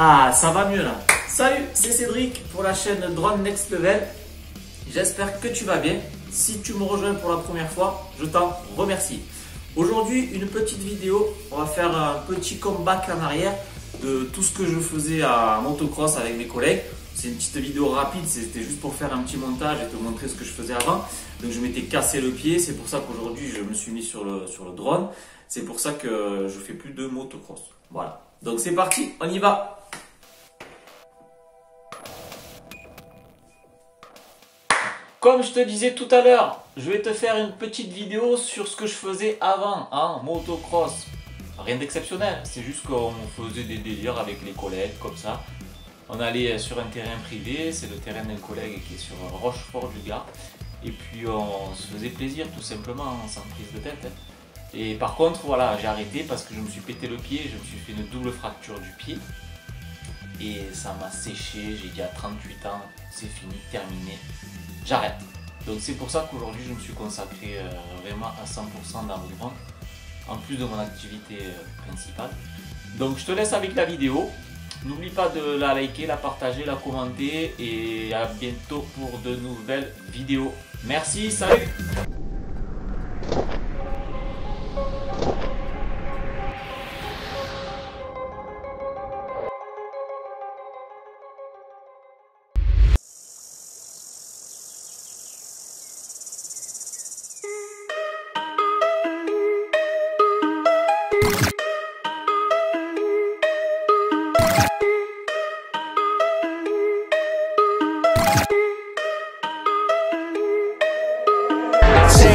Ah, ça va mieux là. Salut, c'est Cédric pour la chaîne Drone Next Level. J'espère que tu vas bien. Si tu me rejoins pour la première fois, je t'en remercie. Aujourd'hui, une petite vidéo. On va faire un petit comeback en arrière de tout ce que je faisais à motocross avec mes collègues. C'est une petite vidéo rapide, c'était juste pour faire un petit montage et te montrer ce que je faisais avant. Donc je m'étais cassé le pied, c'est pour ça qu'aujourd'hui je me suis mis sur le, sur le drone. C'est pour ça que je fais plus de motocross. Voilà. Donc c'est parti, on y va Comme je te disais tout à l'heure, je vais te faire une petite vidéo sur ce que je faisais avant, en motocross. Rien d'exceptionnel, c'est juste qu'on faisait des délires avec les collègues comme ça. On allait sur un terrain privé, c'est le terrain d'un collègue qui est sur Rochefort du Gard. Et puis on se faisait plaisir tout simplement, sans prise de tête. Hein. Et par contre, voilà, j'ai arrêté parce que je me suis pété le pied, je me suis fait une double fracture du pied. Et ça m'a séché, j'ai dit à 38 ans, c'est fini, terminé, j'arrête. Donc c'est pour ça qu'aujourd'hui je me suis consacré euh, vraiment à 100% dans le en plus de mon activité euh, principale. Donc je te laisse avec la vidéo. N'oublie pas de la liker, la partager, la commenter et à bientôt pour de nouvelles vidéos. Merci, salut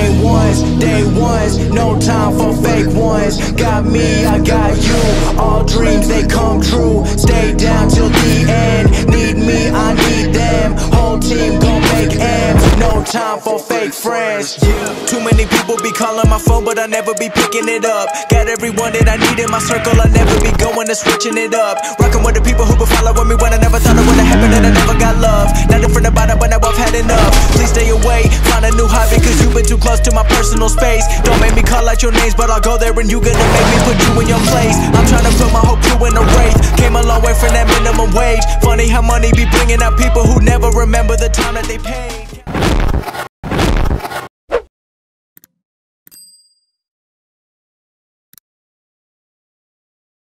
day ones, day ones, no time for fake ones. Got me, I got you. All dreams they come true. Stay down till the end. Need me, I need them. Whole team gon' make M's. No time for fake friends. Too many people be calling my phone, but I never be picking it up. Got everyone that I need in my circle. I never be going and switching it up. Rocking with the people who been following been too close to my personal space. Don't make me call out your names But I'll go there and you gonna make me put you in your place. I'm trying to put my hope you in a wraith Came a long way from that minimum wage. Funny how money be bringing out people Who never remember the time that they paid